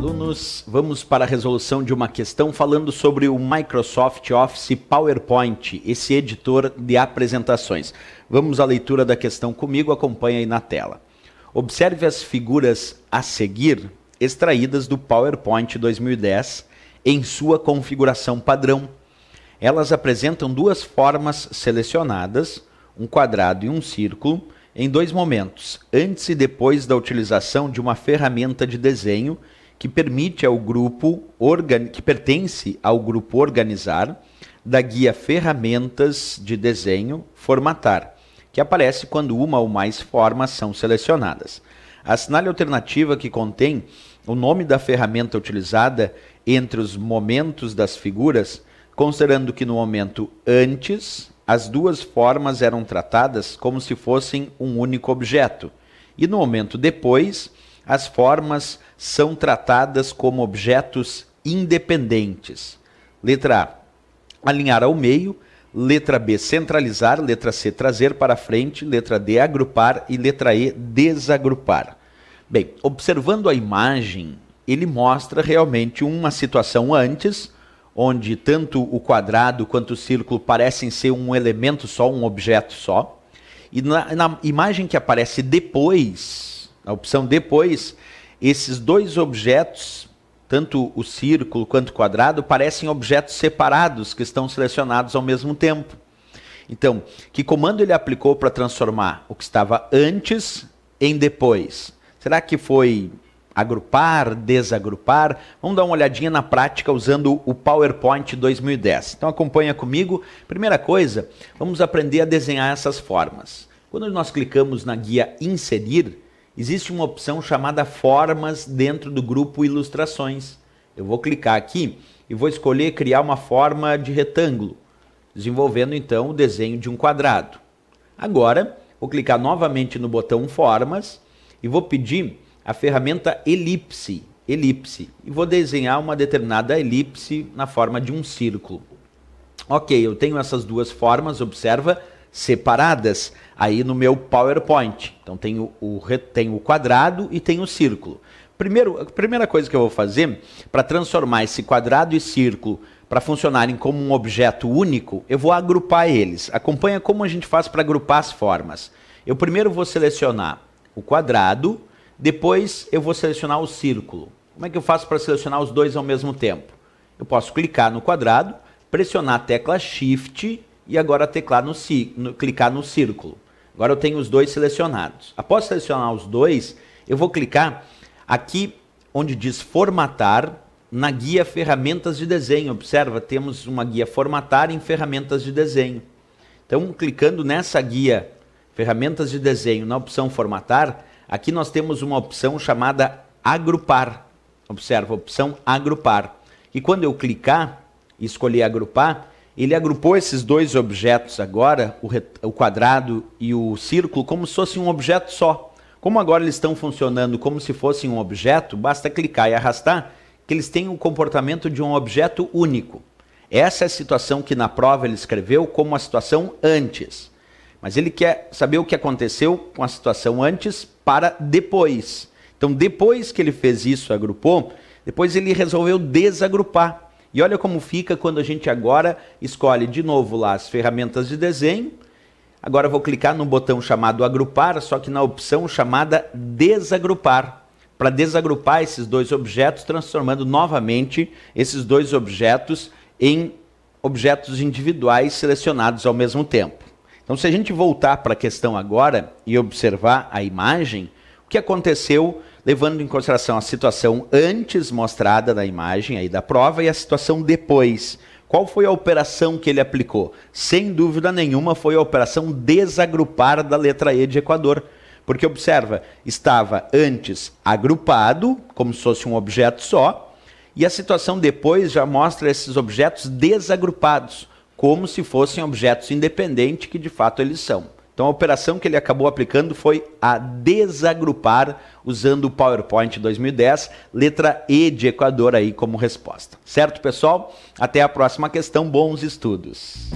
alunos, vamos para a resolução de uma questão falando sobre o Microsoft Office PowerPoint, esse editor de apresentações. Vamos à leitura da questão comigo, acompanhe aí na tela. Observe as figuras a seguir, extraídas do PowerPoint 2010, em sua configuração padrão. Elas apresentam duas formas selecionadas, um quadrado e um círculo, em dois momentos, antes e depois da utilização de uma ferramenta de desenho que permite ao grupo que pertence ao grupo organizar da guia Ferramentas de Desenho Formatar, que aparece quando uma ou mais formas são selecionadas. Assinale a alternativa que contém o nome da ferramenta utilizada entre os momentos das figuras, considerando que no momento antes as duas formas eram tratadas como se fossem um único objeto, e no momento depois as formas são tratadas como objetos independentes. Letra A. Alinhar ao meio. Letra B. Centralizar. Letra C. Trazer para frente. Letra D. Agrupar. E letra E. Desagrupar. Bem, observando a imagem, ele mostra realmente uma situação antes, onde tanto o quadrado quanto o círculo parecem ser um elemento só, um objeto só. E na, na imagem que aparece depois, na opção depois, esses dois objetos, tanto o círculo quanto o quadrado, parecem objetos separados que estão selecionados ao mesmo tempo. Então, que comando ele aplicou para transformar o que estava antes em depois? Será que foi agrupar, desagrupar? Vamos dar uma olhadinha na prática usando o PowerPoint 2010. Então acompanha comigo. Primeira coisa, vamos aprender a desenhar essas formas. Quando nós clicamos na guia Inserir, existe uma opção chamada Formas dentro do grupo Ilustrações. Eu vou clicar aqui e vou escolher criar uma forma de retângulo, desenvolvendo então o desenho de um quadrado. Agora, vou clicar novamente no botão Formas e vou pedir a ferramenta Elipse, elipse, e vou desenhar uma determinada elipse na forma de um círculo. Ok, eu tenho essas duas formas, observa, separadas aí no meu PowerPoint. Então tenho o, tenho o quadrado e tenho o círculo. Primeiro, a primeira coisa que eu vou fazer para transformar esse quadrado e círculo para funcionarem como um objeto único, eu vou agrupar eles. Acompanha como a gente faz para agrupar as formas. Eu primeiro vou selecionar o quadrado, depois eu vou selecionar o círculo. Como é que eu faço para selecionar os dois ao mesmo tempo? Eu posso clicar no quadrado, pressionar a tecla Shift e agora teclar no, no, clicar no círculo. Agora eu tenho os dois selecionados. Após selecionar os dois, eu vou clicar aqui onde diz formatar na guia ferramentas de desenho. Observa, temos uma guia formatar em ferramentas de desenho. Então, clicando nessa guia ferramentas de desenho na opção formatar, aqui nós temos uma opção chamada agrupar. Observa, opção agrupar. E quando eu clicar e escolher agrupar, ele agrupou esses dois objetos agora, o, o quadrado e o círculo, como se fosse um objeto só. Como agora eles estão funcionando como se fossem um objeto, basta clicar e arrastar que eles têm o comportamento de um objeto único. Essa é a situação que na prova ele escreveu como a situação antes. Mas ele quer saber o que aconteceu com a situação antes para depois. Então, depois que ele fez isso, agrupou, depois ele resolveu desagrupar. E olha como fica quando a gente agora escolhe de novo lá as ferramentas de desenho. Agora vou clicar no botão chamado agrupar, só que na opção chamada desagrupar, para desagrupar esses dois objetos, transformando novamente esses dois objetos em objetos individuais selecionados ao mesmo tempo. Então, se a gente voltar para a questão agora e observar a imagem, que aconteceu levando em consideração a situação antes mostrada na imagem aí da prova e a situação depois. Qual foi a operação que ele aplicou? Sem dúvida nenhuma foi a operação desagrupar da letra E de Equador. Porque observa, estava antes agrupado, como se fosse um objeto só, e a situação depois já mostra esses objetos desagrupados, como se fossem objetos independentes que de fato eles são. Então a operação que ele acabou aplicando foi a desagrupar usando o PowerPoint 2010, letra E de Equador aí como resposta. Certo, pessoal? Até a próxima questão. Bons estudos.